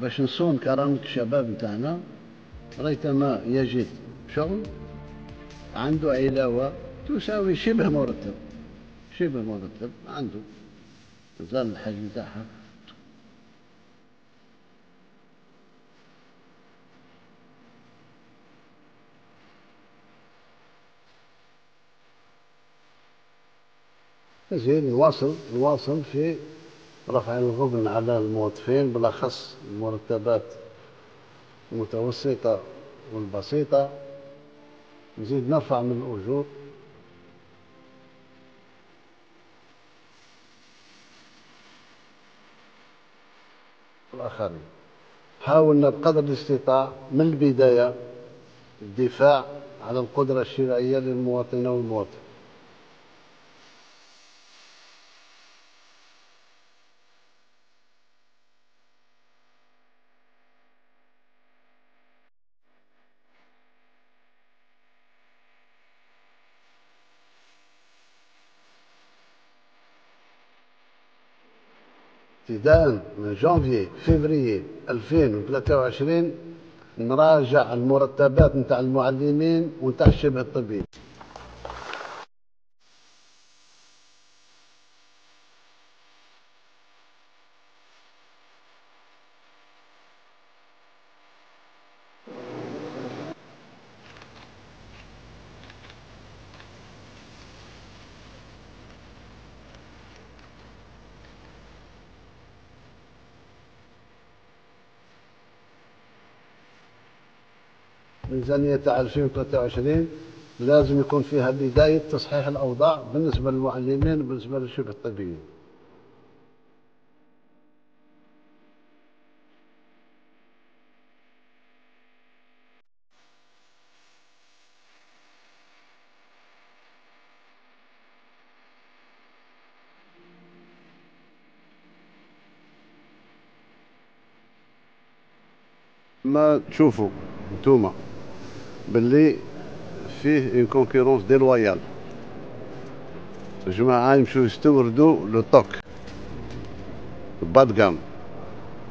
باش نصون كرامة الشباب نتاعنا ريتما يجد شغل عنده علاوة تساوي شبه مرتب. شبه مرتب عنده. زال الحجم نتاعها. زين نواصل نواصل في رفع الغبن على الموظفين بالأخص المرتبات المتوسطة والبسيطة نزيد نرفع من الأجور. الآخرين حاولنا بقدر الاستطاع من البداية الدفاع على القدرة الشرائية للمواطنة والمواطن ابتداء من جانفي فيفري 2023 نراجع المرتبات نتاع المعلمين ونتاع الشبه الطبي ميزانية تاع 2023 لازم يكون فيها بداية تصحيح الأوضاع بالنسبة للمعلمين وبالنسبة للشبه الطبيين. ما تشوفوا؟ انتوما. باللي فيه une concurrence déloyale الجماعة يمشوا يستوردوا le toc bas de gamme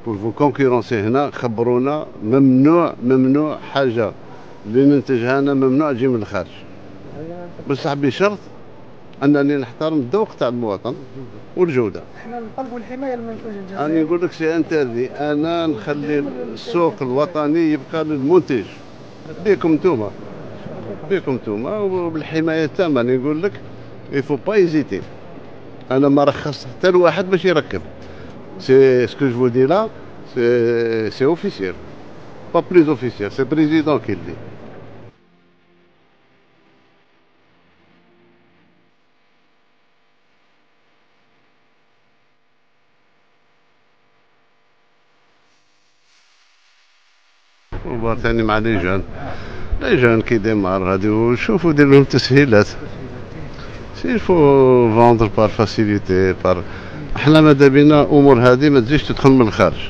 pour vous concurrencer هنا خبرونا ممنوع ممنوع حاجة. اللي ننتجها أنا ممنوع تجي من الخارج. بصح بشرط أنني نحترم الذوق تاع المواطن والجودة. إحنا نطلبوا الحمايه للمنتوج الجزائري أنا نقول لك c'est interdit أنا نخلي السوق الوطني يبقى للمنتج. بيكم انتوما بيكم انتوما وبالحماية التامة أنا نقول لك il faut pas hésiter أنا ما رخصت حتى لواحد باش يركب. c'est ce que je dis là c'est c'est officiel pas plus officiel c'est président qui دي ثاني مع لي جون لي جون كي ديمار غادي وشوفوا دير لهم تسهيلات. سي فو فوندر بار فاسيليتي بار إحنا ماذا بينا؟ امور هذه ما تزيدش تدخل من الخارج.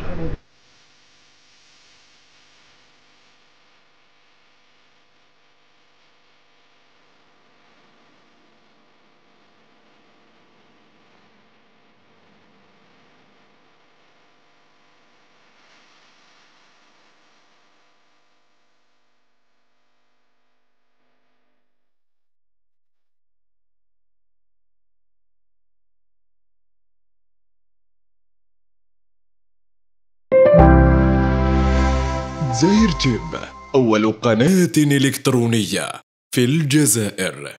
زاير تيوب أول قناة إلكترونية في الجزائر.